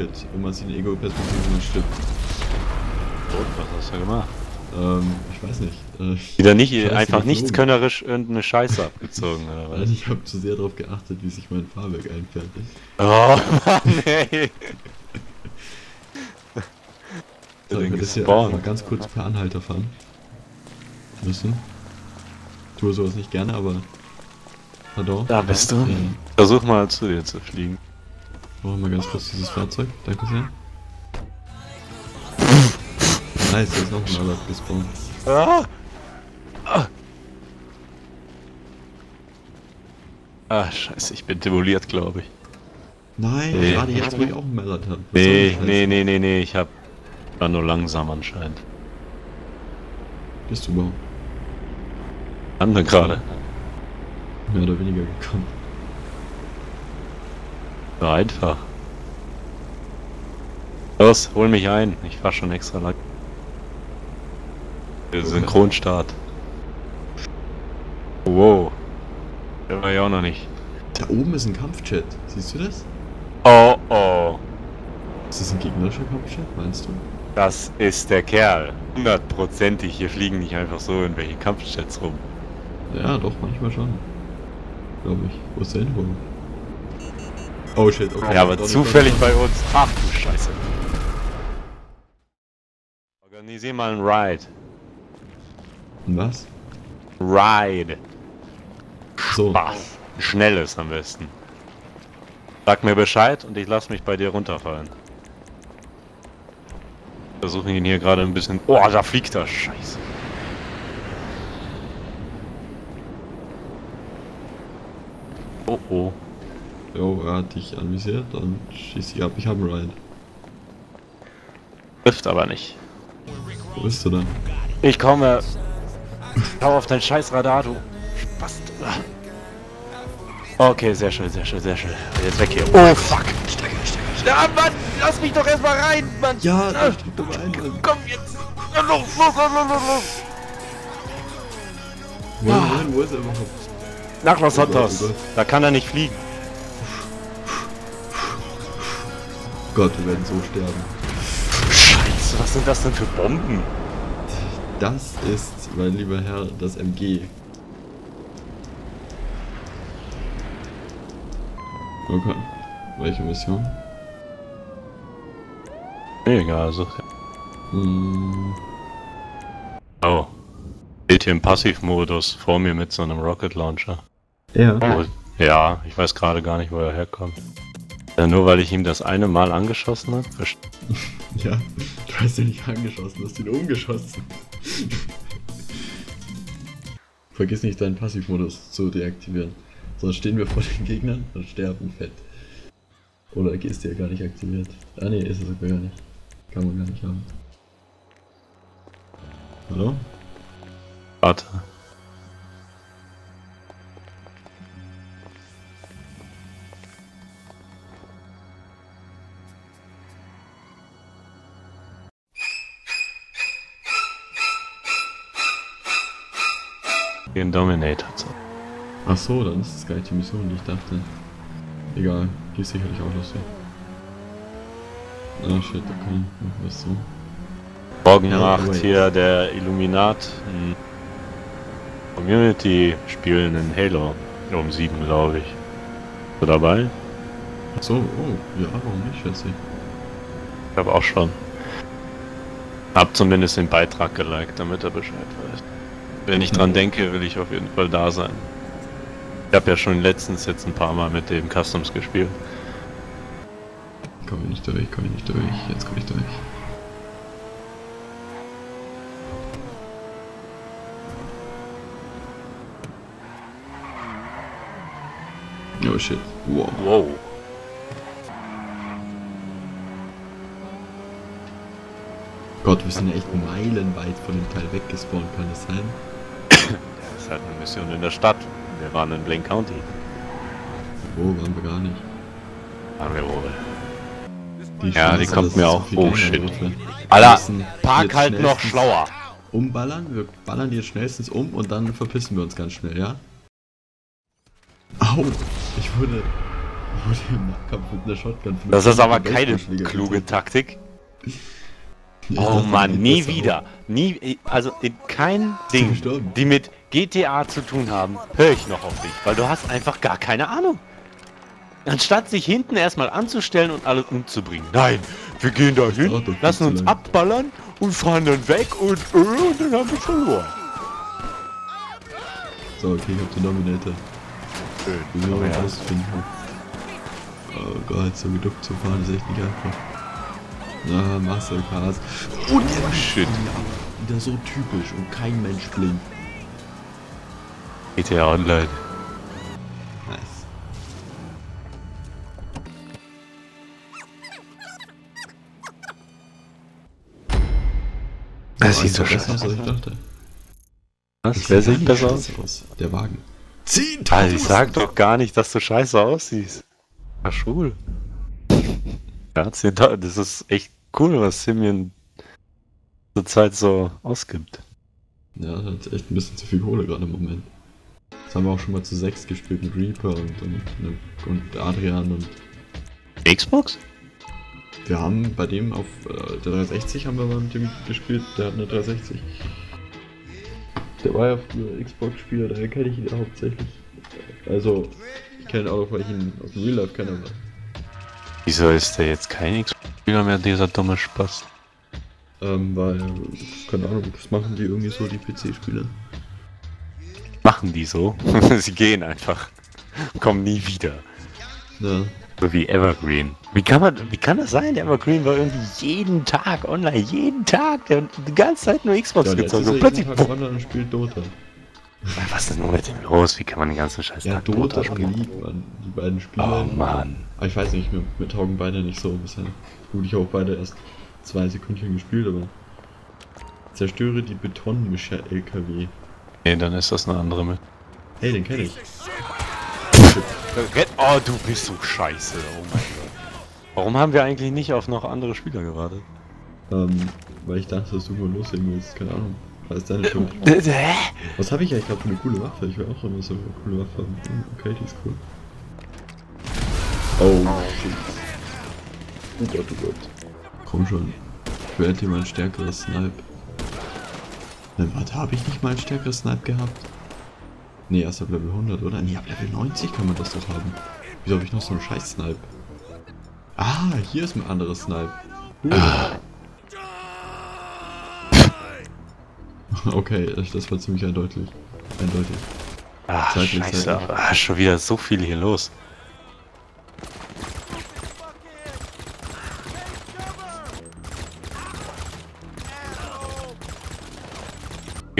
shit. Man sieht in Ego-Perspektive und stirbt. Und was hast du gemacht? Ähm, ich weiß nicht. Äh, Wieder nicht, Scheiße, einfach nichtskönnerisch irgendeine Scheiße abgezogen, oder was? Nein, ich habe zu sehr darauf geachtet, wie sich mein Fahrwerk einfährt. Oh Mann, ey. So, würde das hier mal ganz kurz per Anhalter fahren. Müssen. Tue sowas nicht gerne, aber. Pardon. Da bist du. Ja. Versuch mal zu dir zu fliegen. Brauchen wir mal ganz kurz dieses Fahrzeug. Danke sehr. Nice, da ist noch ein Alert gespawnt. Ah. Ah. Ah, scheiße, ich bin demoliert, glaube ich. Nein, Nee. gerade jetzt, wo ich auch einen Mallard habe. Nee, nee, nee, nee, nee, ich hab... War nur langsam anscheinend. Bist du überhaupt Andere gerade. mehr oder weniger gekommen? War einfach. Los, hol mich ein. Ich fahr schon extra lang. Synchronstart. Wow. Der war ja auch noch nicht. Da oben ist ein Kampfchat. Siehst du das? Oh oh. Ist das ein gegnerischer Kampfchat, meinst du? Das ist der Kerl. Hundertprozentig. Hier fliegen nicht einfach so in welche Kampfjets rum. Ja, doch, manchmal schon. Glaube ich. Wo ist der Info? Oh shit, okay. Ja, aber nicht, zufällig nicht. bei uns. Ach du Scheiße. Organisier mal ein Ride. Was? Ride. So. Spaß. Schnelles am besten. Sag mir Bescheid und ich lass mich bei dir runterfallen. Versuchen ihn hier gerade ein bisschen. Oh, da fliegt er. Scheiße. Oh oh. Jo, er hat dich anvisiert, dann schieß ich ab. Ich habe einen Ride. Trifft aber nicht. Wo bist du denn? Ich komme. Hau auf dein scheiß Radar, du Spast. Okay, sehr schön, sehr schön, sehr schön. Jetzt weg hier. Oh fuck! Ja, Mann! Lass mich doch erstmal rein, Mann! Ja, steht doch ein. Mann. Komm jetzt! Los, los, los, los, los! Wohin, wohin, wo ist er überhaupt? Nach Los Santos. Da kann er nicht fliegen. Gott, wir werden so sterben. Scheiße, was sind das denn für Bomben? Das ist, mein lieber Herr, das MG. Okay. Welche Mission? Egal, so. Hm, Oh. Steht hier im Passivmodus vor mir mit so einem Rocket Launcher. ja. Oh, ja, ich weiß gerade gar nicht, wo er herkommt. Ja, nur weil ich ihm das eine Mal angeschossen habe? Ja, du hast ihn nicht angeschossen, du hast ihn umgeschossen. Vergiss nicht deinen Passivmodus zu deaktivieren. Sonst stehen wir vor den Gegnern und sterben fett. Oder ist der gar nicht aktiviert? Ah ne, ist er sogar gar nicht. Kann man gar nicht haben. Hallo? Warte. Den Dominator. zu- Ach so, dann ist es gar nicht die Mission, die ich dachte. Egal, die ist sicherlich auch lustig. Ah shit, okay, es so. Morgen macht hier der Illuminat ein Community-Spielen in Halo um 7, glaube ich. Bist du dabei? Ach so, oh, ja, warum nicht, schätze ich. Ich habe auch schon. Hab zumindest den Beitrag geliked, damit er Bescheid weiß. Wenn ich dran denke, will ich auf jeden Fall da sein. Ich habe ja schon letztens jetzt ein paar Mal mit dem Customs gespielt. Komm ich nicht durch, komm ich nicht durch, jetzt komm ich durch. Oh shit, wow. Wow. Gott, wir sind ja echt meilenweit von dem Teil weggespawnt, kann das sein? Ist halt eine Mission in der Stadt. Wir waren in Blaine County. Wo waren wir gar nicht? Waren wir wohl. Die Ja, die kommt mir auch- oh, shit. Alter, Park halt noch schlauer. Umballern, wir ballern die jetzt schnellstens um und dann verpissen wir uns ganz schnell, ja? Au! Ich wurde. wurde im Nahkampf mit einer Shotgun Das ist aber keine kluge. Taktik. Ja, Oh Mann, nie wieder. Nie, also in kein Ding, die mit GTA zu tun haben, höre ich noch auf dich, weil du hast einfach gar keine Ahnung. Anstatt sich hinten erstmal anzustellen und alle umzubringen. Nein, wir gehen da hin, lassen uns abballern und fahren dann weg und, äh, und dann haben wir verloren. So, okay, ich hab den Dominator. Schön. Wie soll Aber man ja. das finden? Oh Gott, so geduckt zu fahren ist echt nicht einfach. Na, Masterclass. Und Oh shit. ja, wieder so typisch und kein Mensch blinkt. GTA Online. Nice. Das sieht so besser scheiße aus, als ich dachte. Was? Wer sieht besser aus? aus? Der Wagen. 10.000! Also ich sag doch gar nicht, dass du scheiße aussiehst. War schwul. Ja, 10.000, das ist echt cool, was Simeon zurzeit so ausgibt. Ja, das hat echt ein bisschen zu viel Kohle gerade im Moment. Das haben wir auch schon mal zu sechs gespielt mit Reaper und, und, und Adrian und Xbox? wir haben bei dem auf äh, der 360 haben wir mal mit dem gespielt, der hat eine 360. Der war ja Xbox-Spieler, daher kenne ich ihn ja hauptsächlich. Also, ich kenne ihn auch, weil ich ihn aus dem Real Life kenne, aber Wieso ist der jetzt kein Xbox-Spieler mehr, dieser dumme Spaß? ähm, weil, keine Ahnung, das machen die irgendwie so, die PC-Spieler. Machen die so? Sie gehen einfach. Kommen nie wieder. Ja, So wie Evergreen. Wie kann man, wie kann das sein? Der Evergreen war irgendwie jeden Tag online, jeden Tag. Der hat die ganze Zeit nur Xbox ja ist Und plötzlich, Tag online und spielt Dota. was ist denn nur mit dem los? Wie kann man den ganzen Scheiß Ja, Tag Dota und spielen? League waren die beiden Spiele. Oh Mann. Aber ich weiß nicht, mir, mir taugen beide nicht so bisher. Gut, ich habe auch beide erst zwei Sekündchen gespielt, aber. Zerstöre die Betonmischer LKW. Nee, dann ist das eine andere mit. Hey, den kenne ich. Oh, du bist so scheiße. Oh mein Gott. Warum haben wir eigentlich nicht auf noch andere Spieler gewartet? Ähm, weil ich dachte, dass du mal loslegen willst. Keine Ahnung. Was ist deine Schuld? Was habe ich eigentlich gerade für eine coole Waffe? Ich will auch immer so eine coole Waffe haben. Hm, Okay, die ist cool. Oh, shit. Oh Gott, oh Gott. Komm schon. Ich werde dir mal ein stärkeres Snipe. Ne, warte, habe ich nicht mal ein stärkeres Snipe gehabt? Ne, erst ab Level 100, oder? Ne, ab Level 90 kann man das doch haben. Wieso habe ich noch so einen scheiß Snipe? Ah, hier ist ein anderes Snipe. Uh. Okay, das- war ziemlich eindeutig. Eindeutig. Ach, Zeitlich, scheiße. zeitlich. Ah, schon wieder so viel hier los.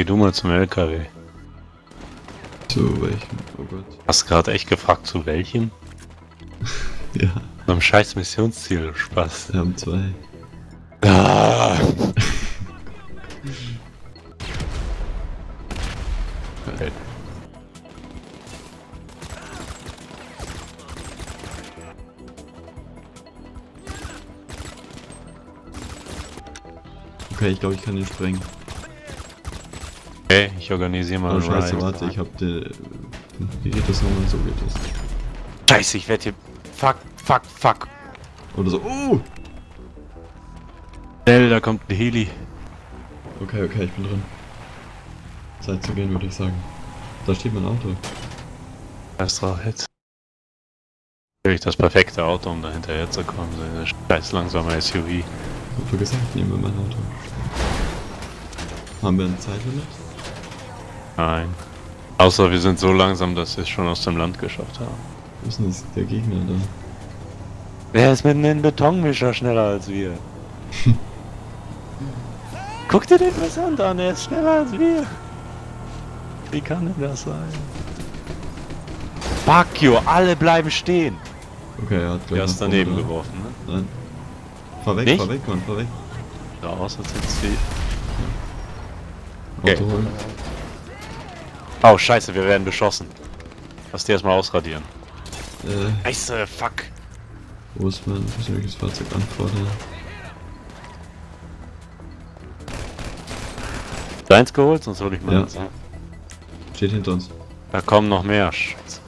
Geh du mal zum LKW. Zu welchem? Oh Gott. Hast gerade echt gefragt, zu welchem? Ja, einem scheiß Missionsziel, Spaß. wir haben zwei. Ah. Okay. Okay, ich glaube, ich kann den sprengen. Okay, ich organisiere mal Oh scheiße, Ride. warte, ich hab den... Wie geht das nochmal? So geht das. Scheiße, ich werde hier. Fuck, fuck, fuck. Oder so. Oh! Schnell, da kommt ein Heli. Okay, okay, ich bin drin. Zeit zu gehen, würde ich sagen. Da steht mein Auto. Erst drauf jetzt. Natürlich das perfekte Auto, um da hinterher zu kommen. So eine scheiß langsame SUV. Ich hab gesagt, nehmen wir mein Auto. Haben wir ein Zeitlimit? Nein. Außer wir sind so langsam, dass wir es schon aus dem Land geschafft haben. Wo ist denn das, der Gegner da? Wer ist mit einem Betonmischer schneller als wir? Guck dir den Versand an, er ist schneller als wir. Wie kann denn das sein? Fuck you, alle bleiben stehen. Okay, er hat Du gleich hast nach daneben vorne, geworfen, ne? oder? Nein. Fahr weg, Nicht? fahr weg, Mann, fahr weg. Da aus, als jetzt die. Auto Okay. holen. Oh, scheiße, wir werden beschossen. Lass die erstmal ausradieren. Äh, Scheiße, fuck. wo ist mein persönliches Fahrzeug anfordern? Deins geholt, sonst hol ich mal Ja. eins. Steht hinter uns. Da kommen noch mehr. Scheiße.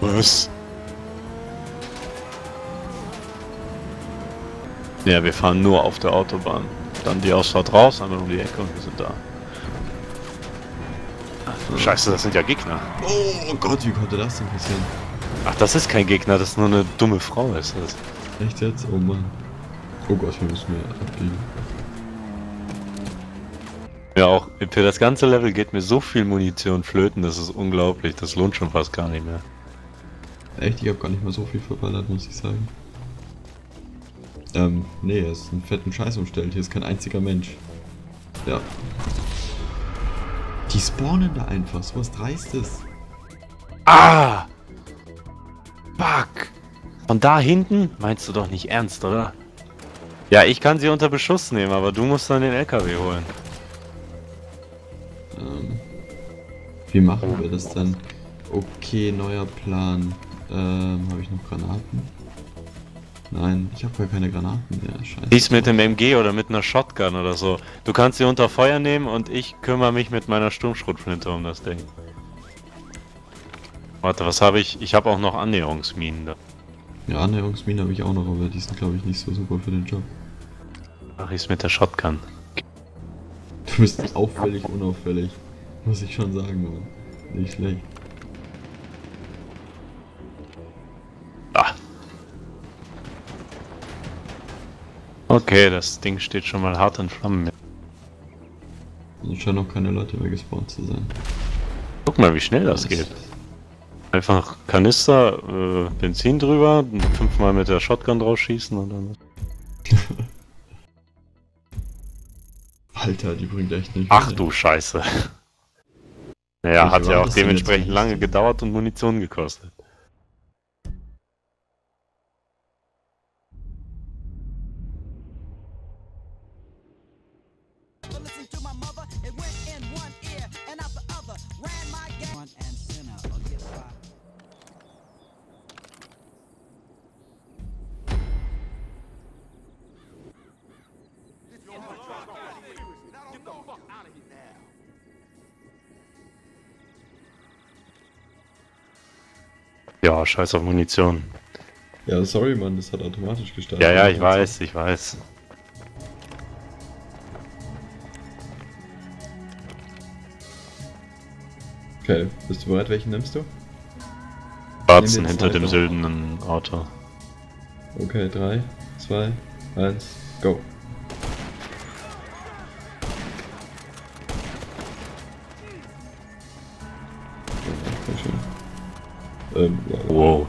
Was? Ja, wir fahren nur auf der Autobahn. Dann die Ausfahrt raus, einmal um die Ecke und wir sind da. Scheiße, das sind ja Gegner. Oh Gott, wie konnte das denn passieren? Ach, das ist kein Gegner, das ist nur eine dumme Frau, ist das. Echt jetzt? Oh Mann. Oh Gott, wir müssen mehr abbiegen. Ja, auch für das ganze Level geht mir so viel Munition flöten, das ist unglaublich. Das lohnt schon fast gar nicht mehr. Echt, ich habe gar nicht mal so viel verballert, muss ich sagen. Ähm, nee, er ist einen fetten Scheiß umstellt. Hier ist kein einziger Mensch. Ja. Die spawnen da einfach, so was Dreistes. Ah! Fuck! Von da hinten? Meinst du doch nicht ernst, oder? Ja, ich kann sie unter Beschuss nehmen, aber du musst dann den LKW holen. Ähm, wie machen wir das dann? Okay, neuer Plan. Ähm, habe ich noch Granaten? Nein, ich habe gar keine Granaten mehr. Scheiße. Dies mit dem MG oder mit einer Shotgun oder so. Du kannst sie unter Feuer nehmen und ich kümmere mich mit meiner Sturmschrotflinte um das Ding. Warte, was habe ich? Ich habe auch noch Annäherungsminen da. Ja, Annäherungsminen habe ich auch noch, aber die sind glaube ich nicht so super für den Job. Mach ich's mit der Shotgun. Du bist auffällig unauffällig. Muss ich schon sagen, Mann. Nicht schlecht. Okay, das Ding steht schon mal hart in Flammen. Also scheinen noch keine Leute mehr gespawnt zu sein. Guck mal, wie schnell das geht. Einfach Kanister, äh, Benzin drüber, fünfmal mit der Shotgun draus schießen und dann. Alter, die bringt echt nicht. Ach viel. du Scheiße. Naja, hat ja auch das dementsprechend lange gedauert und Munition gekostet. Ja, scheiß auf Munition. Ja, sorry, Mann, das hat automatisch gestartet. Ja, ja, ich weiß, ich weiß. Okay, bist du bereit? Welchen nimmst du? Jetzt hinter dem sildenden Auto. Okay, 3, 2, 1, go.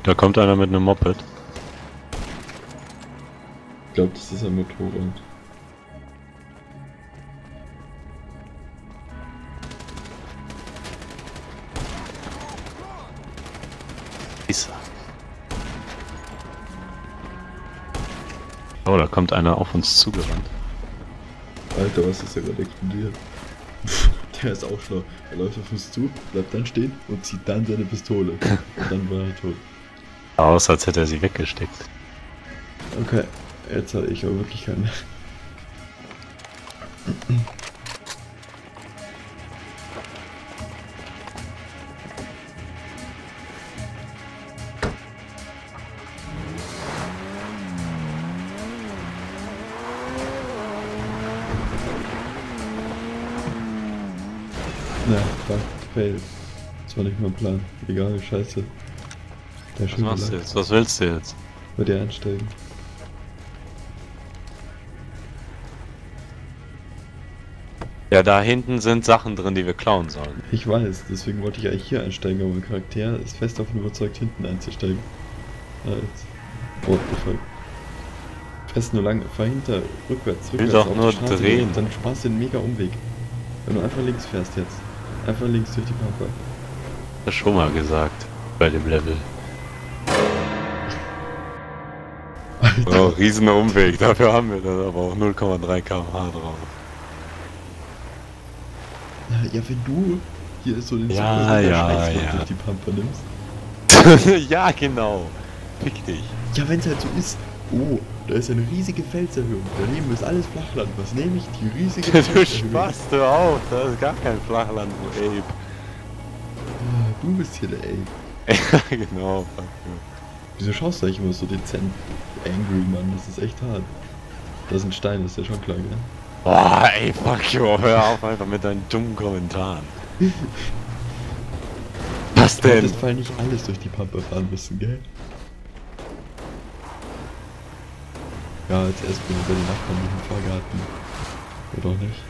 Da kommt einer mit einem Moped. ich glaube, das ist ein Motorrad. Scheiße. Oh, da kommt einer auf uns zugerannt. Alter, was ist da gerade explodiert? Der ist auch schlau. Er läuft auf uns zu, bleibt dann stehen und zieht dann seine Pistole. Und dann war er tot. Aus, als hätte er sie weggesteckt. Okay, jetzt habe ich aber wirklich keine. Na, fuck, fail. Das war nicht mein Plan. Egal, scheiße. Der Was machst du jetzt? Was willst du jetzt? Bei dir einsteigen. Ja, da hinten sind Sachen drin, die wir klauen sollen. Ich weiß, deswegen wollte ich eigentlich hier einsteigen, aber mein Charakter ist fest davon überzeugt, hinten einzusteigen. Ah, jetzt. What the fuck. Fest nur lang, fahr hinter, rückwärts, will rückwärts. doch auf die nur Straße, drehen. Dann sparst du den mega Umweg. Wenn du einfach links fährst jetzt. Einfach links durch die Pampa. Das schon mal gesagt. Bei dem Level. Oh, riesen Umweg. Dafür haben wir dann aber auch 0,3 km/h drauf. Ja, wenn du hier so den Ja, ja, ja. durch die Pampa nimmst. ja, genau. Fick dich. Ja, wenn es halt so ist. Oh, da ist eine riesige Felserhöhung. Daneben ist alles Flachland. Was nehme ich? Die riesige Du Felserhöhung. Spaß, hör auf. Da ist gar kein Flachland, du Ape. Ah, Du bist hier der Ape. Ja, genau. fuck you. Wieso schaust du eigentlich immer so dezent angry, Mann? Das ist echt hart. Das ist ein Stein, ist ja schon klar, gell? Boah, ey, fuck you, hör auf einfach mit deinen dummen Kommentaren. Was Du denn? hättest fall nicht alles durch die Pampa fahren müssen, gell? Ja, als erst bin ich bei den Nachbarn dem Fahrgarten. Oder auch nicht?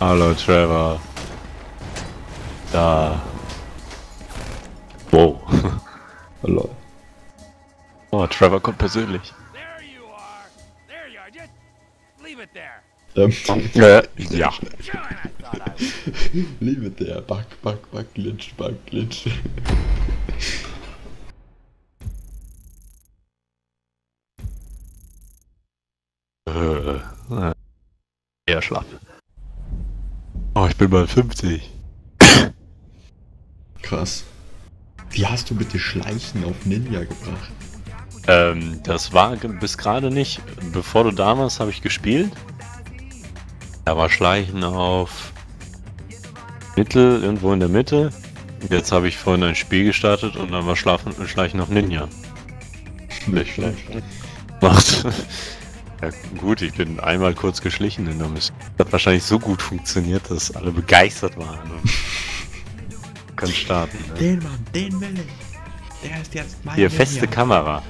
Hallo Trevor. Da. Wow. Hallo. Oh, Trevor kommt persönlich. There you are. There you are. Just leave it there. Ähm, Ja. ja. Liebe der, back, back, back, glitch, back, glitch. Äh, eher schlapp. Oh, ich bin bei 50. Krass. Wie hast du bitte Schleichen auf Ninja gebracht? Ähm, das war bis gerade nicht. Bevor du da warst, habe ich gespielt. Da war Schleichen auf Mittel, irgendwo in der Mitte. Und Jetzt habe ich vorhin ein Spiel gestartet und dann war Schlafen, Schleichen auf Ninja. Nicht schlecht. Macht. Ja, gut, ich bin einmal kurz geschlichen in der Mission. Das hat wahrscheinlich so gut funktioniert, dass alle begeistert waren. Und können starten. Ne? Den Mann, den will ich. Der ist jetzt mein Hier, feste Kamera.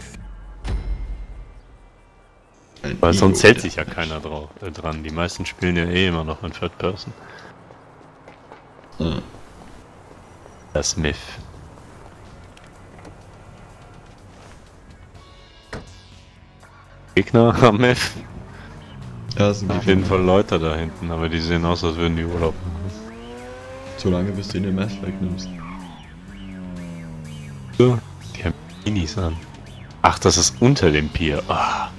Weil sonst hält sich ja keiner drauf, äh, dran. Die meisten spielen ja eh immer noch in Third Person. Ah, Das Myth. Gegner am Myth. Ja, ist ein Auf jeden Fall Leute da hinten, aber die sehen aus, als würden die Urlaub machen. Solange bis du ihn den Mess wegnimmst. So, die haben Minis an. Ach, das ist unter dem Pier. Ah.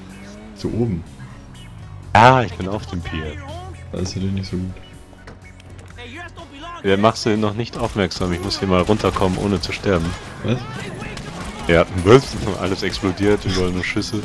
So oben. Ah, ich bin auf dem Pier. Da ist dir nicht so gut. Wer machst du noch nicht aufmerksam? Ich muss hier mal runterkommen, ohne zu sterben. Was? Ja? Alles explodiert, überall nur Schüsse.